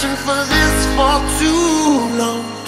searching for this for too long.